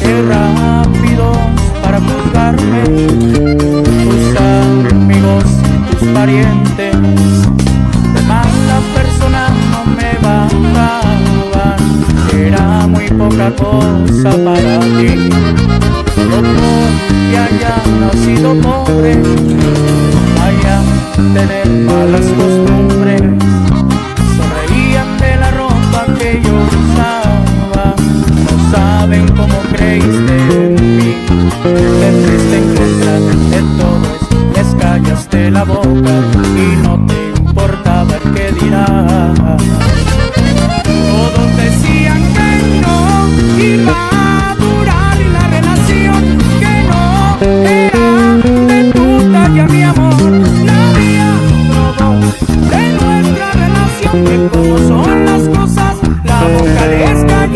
Qué rápido para juzgarme. muy poca cosa para ti. Como que haya nacido pobre, haya tener malas costumbres, sonreían de la ropa que yo usaba, no saben cómo creíste en mí. Qué triste encontrarte, todo les callaste la boca. de cómo son las cosas, la boca les cae.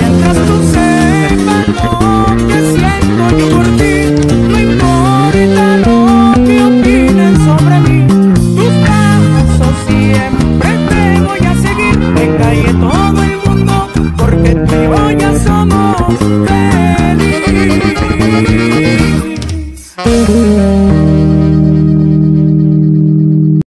Mientras tú sepas lo que siento yo por ti, no importa lo que opinen sobre mí. Tus pasos siempre te voy a seguir, que calle todo el mundo, porque tú y ya somos felices.